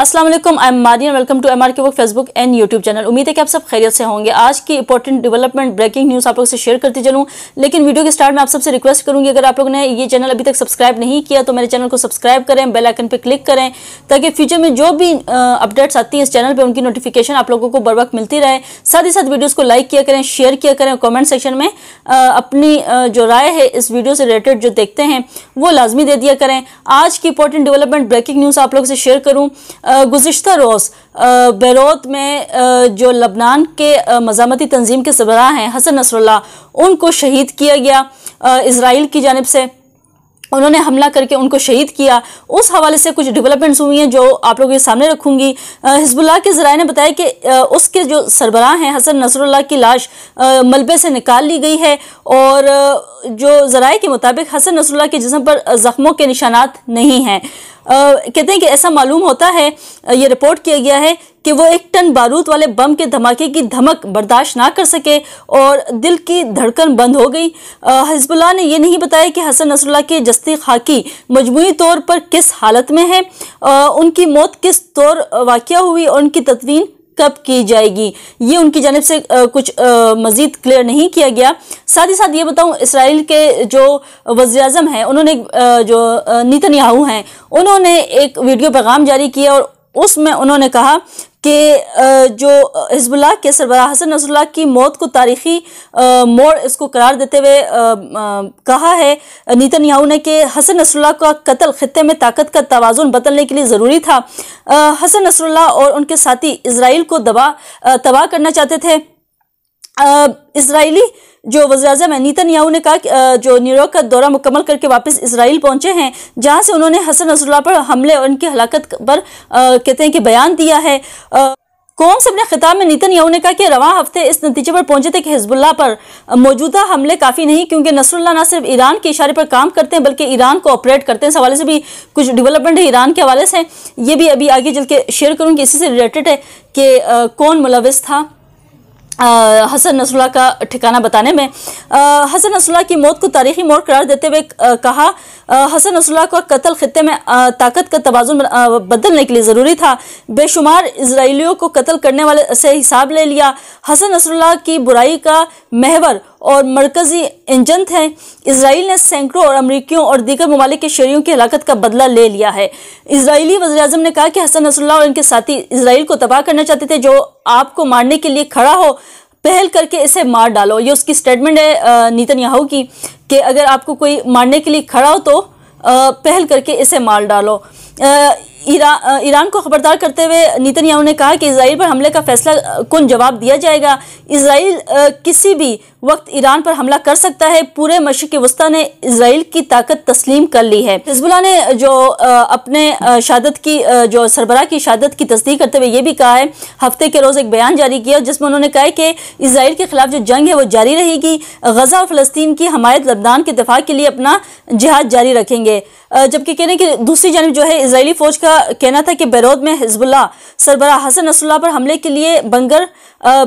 अस्सलाम वालेकुम I am Mariyan welcome to M R K work Facebook and YouTube channel उम्मीद है कि आप सब खैरियत से होंगे। आज की इंपॉर्टेंट डेवलपमेंट ब्रेकिंग न्यूज़ आप लोग से शेयर करती चलूँ। लेकिन वीडियो के स्टार्ट में आप सबसे रिक्वेस्ट करूँगी, अगर आप लोगों ने ये चैनल अभी तक सब्सक्राइब नहीं किया तो मेरे चैनल को सब्सक्राइब करें बेल आइकन पर क्लिक करें, ताकि फ्यूचर में जो भी अपडेट्स आती हैं इस चैनल पर उनकी नोटिफिकेशन आप लोगों को बर वक्त मिलती रहे। साथ ही साथ वीडियोज़ को लाइक किया करें शेयर किया करें कॉमेंट सेक्शन में अपनी जो राय है इस वीडियो से रिलेटेड जो देखते हैं, वो लाजमी दे दिया करें। आज की इंपॉर्टेंट डेवलपमेंट ब्रेकिंग न्यूज़ आप लोग से शेयर करूँ। गुजशत रोज़ बैरोत में जो लबनान के मजामती तंजीम के सरबराह हैं, हसन नसरुल्ला उनको शहीद किया गया इसराइल की जानब से। उन्होंने हमला करके उनको शहीद किया। उस हवाले से कुछ डेवलपमेंट्स हुई हैं जो आप लोगों के सामने रखूँगी। हिजबुल्लाह के ज़राए ने बताया कि उसके जो सरबराह हैं, हसन नसरुल्लाह की लाश मलबे से निकाल ली गई है और जो ज़राए के मुताबिक हसन नसरुल्लाह के जिसम पर ज़ख्मों के निशानात नहीं हैं। कहते हैं कि ऐसा मालूम होता है ये रिपोर्ट किया गया है कि वो एक टन बारूद वाले बम के धमाके की धमक बर्दाश्त ना कर सके और दिल की धड़कन बंद हो गई। हिजबुल्ला ने यह नहीं बताया कि हसन नसरुल्ला की जस्ती खाकी मजमू तौर पर किस हालत में है। आ, उनकी मौत किस तौर वाक़ हुई और उनकी तदवीन कब की जाएगी। ये उनकी जानब से कुछ मज़ीद क्लियर नहीं किया गया। साथ ही साथ ये बताऊँ, इसराइल के जो वज़ी अजम हैं, उन्होंने जो नीतन याहू हैं, उन्होंने एक वीडियो पैगाम जारी किया और उसमें उन्होंने कहा कि जो हिजबुल्ला के सरबरा हसन नसरुल्लाह की मौत को तारीखी मोड़ इसको करार देते हुए कहा है नीतन याहू ने कि हसन नसरुल्लाह का कत्ल खत्े में ताकत का तोज़ुन बदलने के लिए ज़रूरी था। हसन नसरुल्लाह और उनके साथी इसराइल को दबा तबाह करना चाहते थे। इसराइली जो वजी अजम है नीतन याहू ने कहा जो न्यूयॉर्क का दौरा मुकम्मल करके वापस इसराइल पहुँचे हैं, जहाँ से उन्होंने हसन नसरुल्लाह पर हमले और उनकी हलाकत पर कहते हैं कि बयान दिया है। कौम से अपने खिताब में नीतन याहू ने कहा कि रवा हफ़्ते इस नतीजे पर पहुँचे थे कि हिजबुल्ला पर मौजूदा हमले काफ़ी नहीं, क्योंकि नसरुल्ला ना सिर्फ़ ईरान के इशारे पर काम करते हैं, बल्कि ईरान को ऑपरेट करते हैं। इस हवाले से भी कुछ डेवलपमेंट है ईरान के हवाले से। ये भी अभी आगे चल के शेयर करूँगी। इसी से रिलेटेड है कि कौन मुलविस था। हसन नसरुल्ला का ठिकाना बताने में आ, हसन नसरुल्ला की मौत को तारीखी मोड़ करार देते हुए कहा आ, हसन नसरुल्ला का कत्ल खत्े में आ, ताकत का तोज़ुन बदलने के लिए ज़रूरी था। बेशुमार इसराइलियों को कत्ल करने वाले से हिसाब ले लिया। हसन नसरुल्ला की बुराई का महवर और मरकज़ी इंजन थे इसराइल ने सैकड़ों और अमरीकियों और दीगर ममालिक के शहरीों की हलाकत का बदला ले लिया है। इसराइली वजी ने कहा कि हसन नसरुल्ला और इनके साथी इसराइल को तबाह करना चाहते थे, जो आपको मारने के लिए खड़ा हो, पहल करके इसे मार डालो। ये उसकी स्टेटमेंट है नीतन याहू की, कि अगर आपको कोई मारने के लिए खड़ा हो तो पहल करके इसे मार डालो। ईरा, ईरान को खबरदार करते हुए नीतन याहू ने कहा कि इसराइल पर हमले का फैसला कौन जवाब दिया जाएगा? इसराइल किसी भी वक्त ईरान पर हमला कर सकता है। पूरे मशरक़ वस्ती ने इसराइल की ताकत तस्लीम कर ली है। हिजबुल्ला ने जो अपने शहादत की जो सरबरा की शहादत की तस्दीक करते हुए ये भी कहा है हफ़्ते के रोज़ एक बयान जारी किया जिसमें उन्होंने कहा कि इसराइल के खिलाफ जो जंग है वो जारी रहेगी। गजा और फ़लस्तीन की हमायत लबनान के दफ़ा के लिए अपना जहाद जारी रखेंगे। जबकि कहने की दूसरी जानब जो है इसराइली फ़ौज का कहना था कि बैरोद में हिजबुल्ला सरबरा हसन नसुल्ला पर हमले के लिए बंगर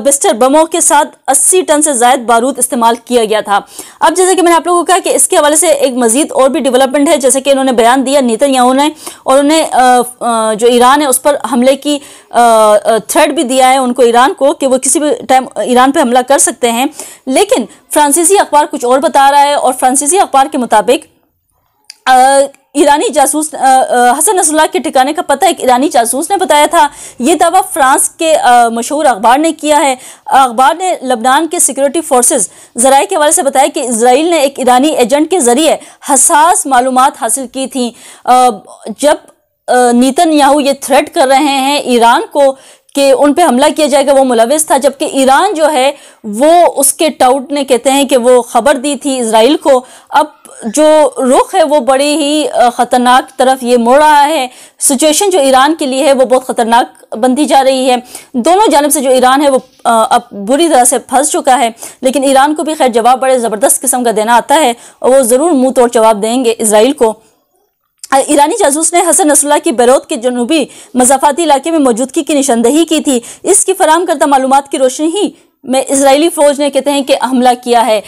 बिस्टर बमों के साथ 80 टन से जायद बारूद इस्तेमाल किया गया था। अब जैसे कि मैंने आप लोगों को कहा कि इसके हवाले से एक मजीद और भी डेवलपमेंट है, जैसे कि इन्होंने बयान दिया नीतन याहू ने और उन्हें जो ईरान है उस पर हमले की थ्रेड भी दिया है उनको ईरान को कि वो किसी भी टाइम ईरान पर हमला कर सकते हैं। लेकिन फ्रांसीसी अखबार कुछ और बता रहा है और फ्रांसीसी अखबार के मुताबिक ईरानी जासूस हसन नसरुल्लाह के ठिकाने का पता एक ईरानी जासूस ने बताया था। ये दावा फ्रांस के मशहूर अखबार ने किया है। अखबार ने लबनान के सिक्योरिटी फोर्सेस जराए के हवाले से बताया कि इसराइल ने एक ईरानी एजेंट के ज़रिए हसास मालूम हासिल की थी। जब नीतन याहू ये थ्रेट कर रहे हैं, ईरान को कि उन पर हमला किया जाएगा, वो मुलविस था, जबकि ईरान जो है, वो उसके टाउट ने कहते हैं कि वो खबर दी थी इसराइल को। अब जो रुख है, वो बड़ी ही ख़तरनाक तरफ़ ये मोड़ रहा है। सिचुएशन जो ईरान के लिए है, वो बहुत ख़तरनाक बनती जा रही है। दोनों जानब से जो ईरान है, वो अब बुरी तरह से फंस चुका है। लेकिन ईरान को भी खैर जवाब बड़े ज़बरदस्त किस्म का देना आता है, और वो ज़रूर मुँह तोड़ जवाब देंगे इसराइल को। ईरानी जासूस ने हसन नसरुल्ला की बैरूत के जनूबी मजाफाती इलाके में मौजूदगी की निशानदही की थी। इसकी फराम करता मालूम की रोशनी ही में इसराइली फौज ने कहते हैं कि हमला किया है।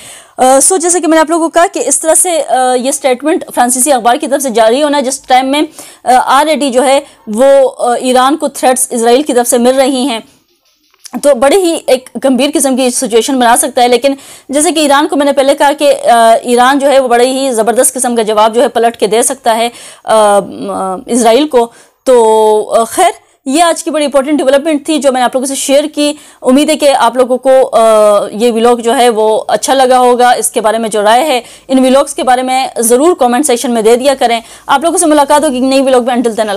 सो जैसे कि मैंने आप लोगों को कहा कि इस तरह से ये स्टेटमेंट फ्रांसीसी अखबार की तरफ़ से जारी होना जिस टाइम में आर ऑलरेडी जो है वो ईरान को थ्रेट्स इसराइल की तरफ़ से मिल रही हैं। तो बड़ी ही एक गंभीर किस्म की सिचुएशन बना सकता है, लेकिन जैसे कि ईरान को मैंने पहले कहा कि ईरान जो है वो बड़े ही ज़बरदस्त किस्म का जवाब जो है पलट के दे सकता है इसराइल को। तो खैर, ये आज की बड़ी इंपॉर्टेंट डेवलपमेंट थी जो मैंने आप लोगों से शेयर की। उम्मीद है कि आप लोगों को ये व्लॉग जो है वो अच्छा लगा होगा। इसके बारे में जो राय है, इन व्लॉग्स के बारे में ज़रूर कमेंट सेक्शन में दे दिया करें। आप लोगों से मुलाकात होगी नई व्लॉग में। अंटिल तन